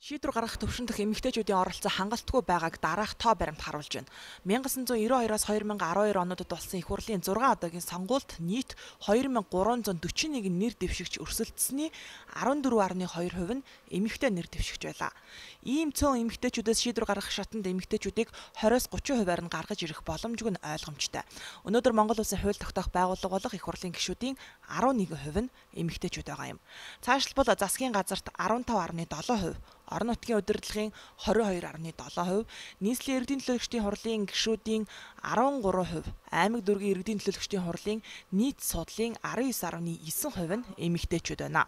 Шийдвэр гаргах төвшөндөх эмэгтэйчүүдийн оролцоо хангалтгүй байгааг дараах тоо баримт харуулж байна. 1992-оос 2012 онуудад болсон их хурлын 6 одоогийн сонгуульд нийт 2341 нэр дэвшигч өрсөлдсөний 14.2% нь эмэгтэй нэр дэвшигч байлаа. Ийм цөөн эмэгтэйчүүдээс шийдвэр гаргах шатанд эмэгтэйчүүдийг 20-30%-аар нь гаргаж ирэх боломжгүй нь ойлгомжтой. Өнөөдөр Монгол Улсын хууль тогтоох байгууллага болох их хурлын гишүүдийн 11% нь эмэгтэйчүүд байгаа юм. Цаашлбал засгийн газарт 15.7%, орон нутгийн удирдлагын 22.7%, нийслэлийн иргэдийн төлөөлөгчдийн хурлын гишүүдийн 13%, аймаг дүүргийн иргэдийн төлөөлөгчдийн хурлын нийт судлалын 19.9% нь эмэгтэйчүүд байна.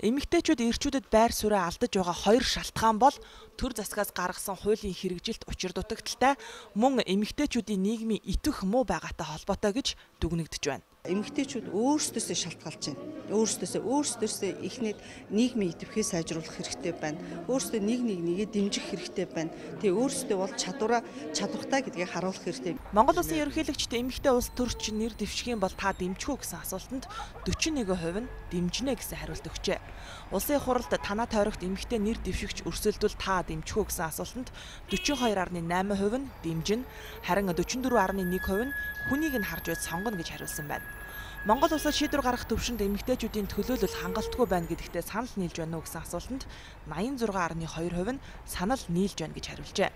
Эмэгтэйчүүд эрчүүдэд байр суурь алдаж байгаа хоёр шалтгаан бол төр засгаас гаргасан хуулийн хэрэгжилт учир дутагдaltaй мөн эмэгтэйчүүдийн нийгмийн итвэх муу байгаатай холбоотой гэж дүгнэгдэж байна эмэгтэйчүүд өөрсдөөсөө шалтгаалж байна. Өөрсдөөсөө өөрсдөөсөө эхнээд нийгмийн идэвхээ сайжруулах хэрэгтэй байна. Өөрсдөө нэг нэг нэгээ дэмжих хэрэгтэй байна. Тэгээ өөрсдөө бол чадвараа чадвартай гэдгийг харуулах хэрэгтэй. Монгол Улсын ерөнхийлөгчд эмэгтэй улс төрч нэр дэвших юм бол та дэмжих үү гэсэн асуултанд 41% нь дэмжинэ гэсэн хариулт өгчээ. Улсын хуралд танаа тойрогт эмэгтэй нэр дэвшигч өрсөлдвөл та дэмжих үү гэсэн асуултанд 42.8% нь дэмжинэ. Харин 44.1% нь хүнийг нь харж байд сонгоно гэж хариулсан байна. Монгол улсад шийдвэр гаргах төвшөнд эмэгтэйчүүдийн төлөөлөл хангалтгүй байна гэдэгтээ санал нийлж байна уу гэсэн асуултанд 86.2% нь санал нийлж байна гэж хариулжээ.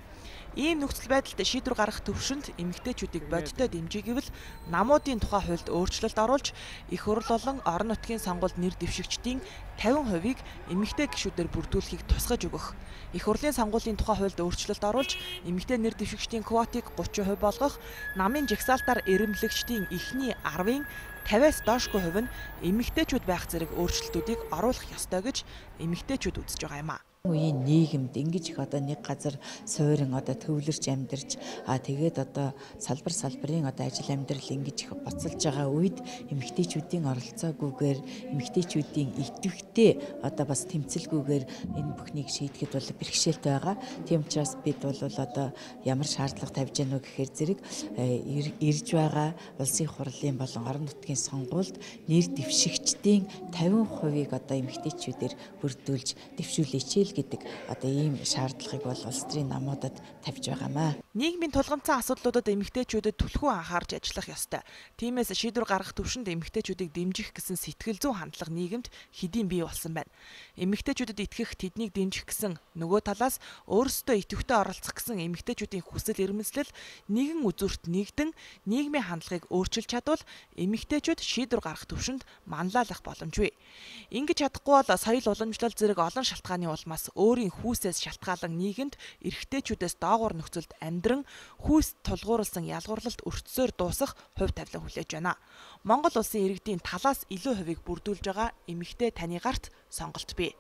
Ийм нөхцөл байдалд шийдвэр гаргах төвшөнд эмэгтэйчүүдийг бодиттой дэмжиж гэвэл намуудын тухай хуульд өөрчлөлт оруулж их хурл болон орон нутгийн сонгуульд нэр дэвшигчдийн 50%-ийг эмэгтэй гишүүдээр бүрдүүлэхийг тусгаж өгөх. Их хурлын сонгуулийн тухай хуульд өөрчлөлт оруулж эмэгтэй нэр дэвшигчдийн квотыг 30% болгох, намын жагсаалтаар эрэмблэгчдийн эхний 10-ын 50-аас доошгүй хувь нь эмэгтэйчүүд байх зэрэг өөрчлөлтүүдийг оруулах ёстой гэж эмэгтэйчүүд үзэж байгаа юм а үеийн нийгэмд ингэж их одоо нэг газар суурин одоо төвлөрч амьдарч а тэгээд одоо салбар салбарын одоо ажил амьдрал ингэж их боцолж байгаа үед эмэгтэйчүүдийн оролцоогүйгээр эмэгтэйчүүдийн идэвхтэй одоо бас тэмцэлгүйгээр энэ бүхнийг шийдэхэд бол бэрхшээлтэй байгаа. Тийм учраас бид бол одоо ямар шаардлага тавьж гэнэ вэ гэхээр зэрэг э, ирж байгаа улсын хурлын болон орон нутгийн сонгуульд нэр дэвшигчдийн 50%-ийг одоо эмэгтэйчүүдээр бүрдүүлж дэвшүүлээч гэдэг одоо ийм шаардлагыг бол улс төрийн намуудад тавьж байгаамаа. Нийгмийн тулгамцсан асуудлуудад эмэгтэйчүүдэд түлхүү анхаарч ажиллах ёстой. Тиймээс шийдвэр гаргах төвшөнд эмэгтэйчүүдийг дэмжих гэсэн сэтгэл зүйн хандлага нийгэмд хэдийн бий болсон байна. Эмэгтэйчүүдэд итгэх, тэднийг дэмжих гэсэн нөгөө талаас өөрсдөө идэвхтэй оролцох гэсэн эмэгтэйчүүдийн хүсэл эрмэлзэл нэгэн үзүүрт нэгдэн нийгмийн хандлагыг өөрчилж чадвал эмэгтэйчүүд шийдвэр гаргах төвшөнд манлайлах боломжгүй. Ингэж чадахгүй бол соёл уламжлал зэрэг олон шалтгааны улмаас бас өөрийн хүүсээс шалтгаалan нийгэмд эрэгтэйчүүдээс доогуур нөхцөлд амьдран хүүс тулгуурласан ялгуурлалт өртсөөр дуусах хувь тавилан хүлээж байна. Монгол улсын иргэдийн талаас илүү хувийг бүрдүүлж байгаа эмэгтэй таны гарт сонголт бий.